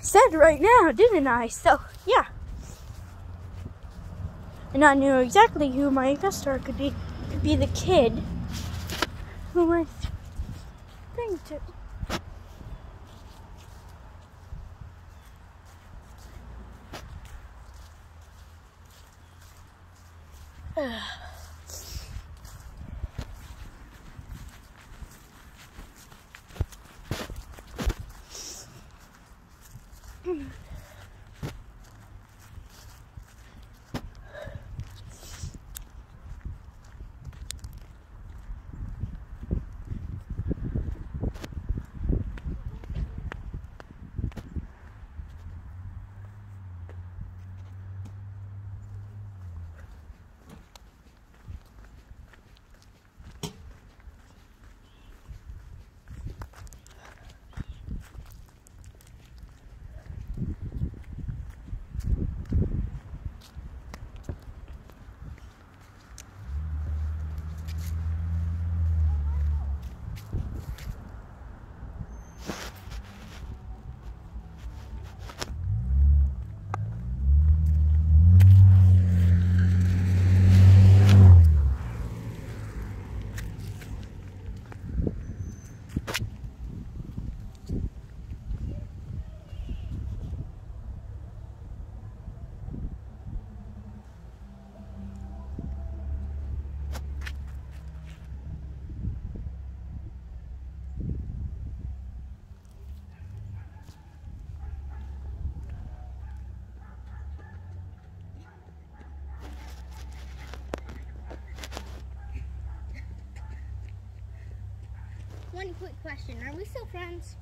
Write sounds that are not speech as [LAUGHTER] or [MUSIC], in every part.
Said right now, didn't I? So, yeah. And I knew exactly who my star could be. Could be the kid who I thing to. One [SIGHS] [SIGHS] quick question. Are we still friends?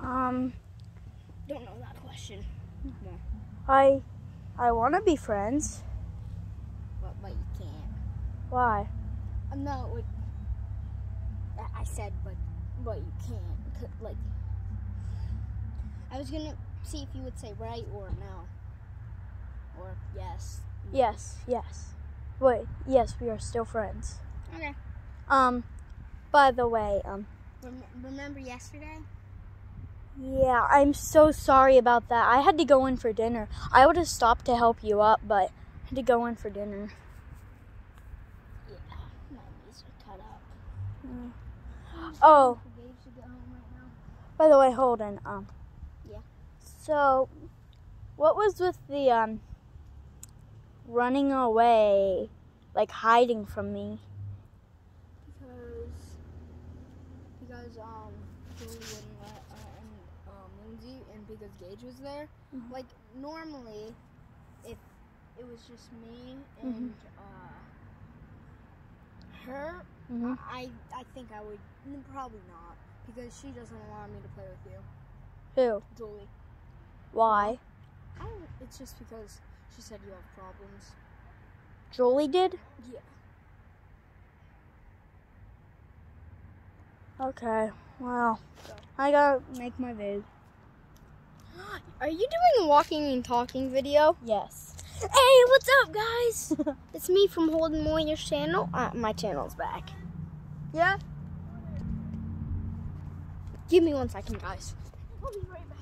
Um, Don't know that question. I, I want to be friends. But, but you can't. Why? I'm not what I- said, but but you can't. Like, I was gonna see if you would say right or no, or yes. Yes, yes. Wait, yes, we are still friends. Okay. Um, by the way, um, remember yesterday? yeah, I'm so sorry about that. I had to go in for dinner. I would have stopped to help you up, but I had to go in for dinner. Yeah. My knees are cut up. Oh, For Gage to get home right now. by the way, Holden, um, Yeah. So, what was with the, um, running away, like hiding from me? Because because um Julie wouldn't let uh, and um Lindsay and because Gage was there. Mhm. Like normally, if it was just me and uh her, Mm-hmm. I I think I would probably not because she doesn't allow me to play with you, Who? Julie. Why? I don't. It's just because she said you have problems. Jolie did? Yeah. Okay, wow. I gotta make my vid. [GASPS] Are you doing a walking and talking video? Yes. Hey, what's up, guys? [LAUGHS] it's me from Holden Moyer's channel. Uh, my channel's back. Yeah? Give me one second, guys. I'll be right back.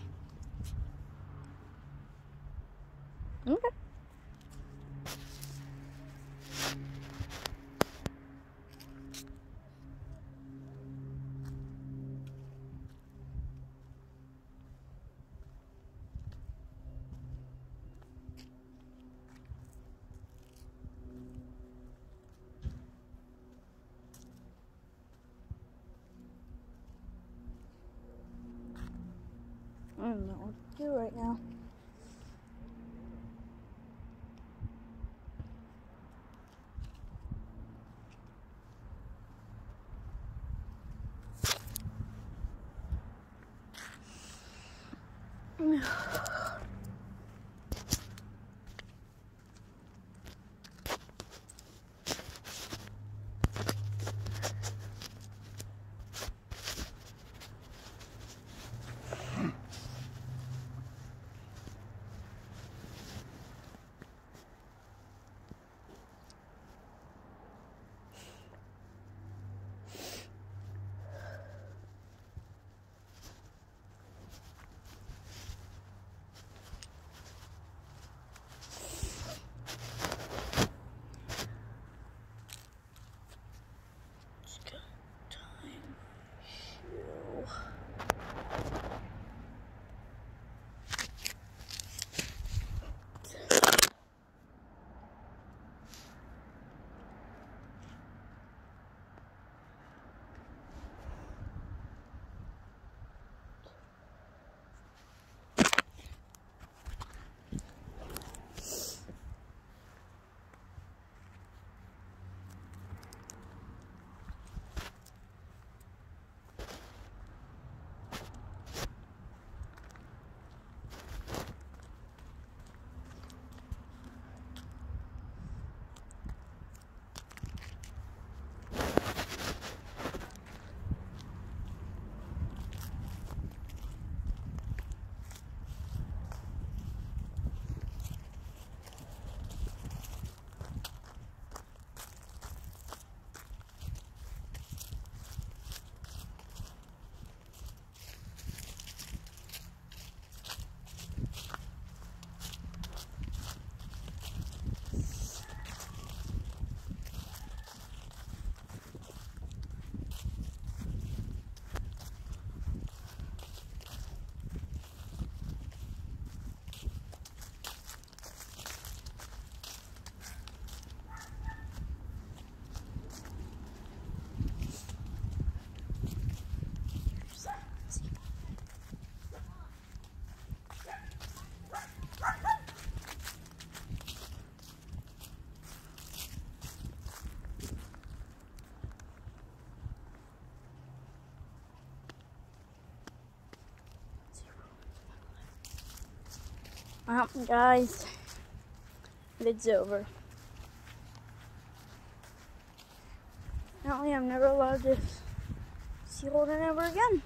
Okay. I don't know what to do right now. Yeah. Well, guys, it's over. Apparently, I'm never allowed to see Holden ever again.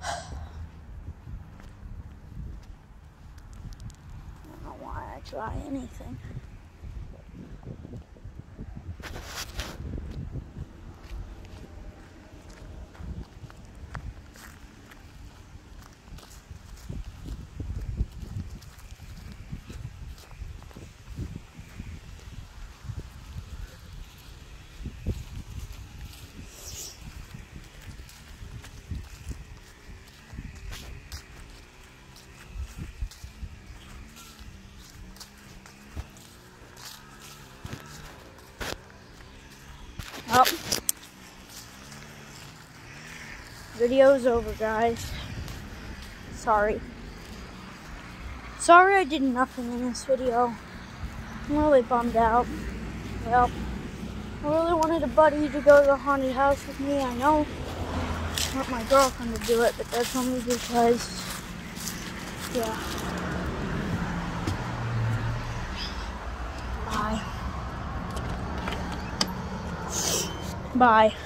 [SIGHS] I don't know why I try anything. Oh. Video's over, guys. Sorry. Sorry I did nothing in this video. I'm really bummed out. Well, I really wanted a buddy to go to the haunted house with me. I know I want my girlfriend to do it, but that's only because, yeah. Bye. Bye.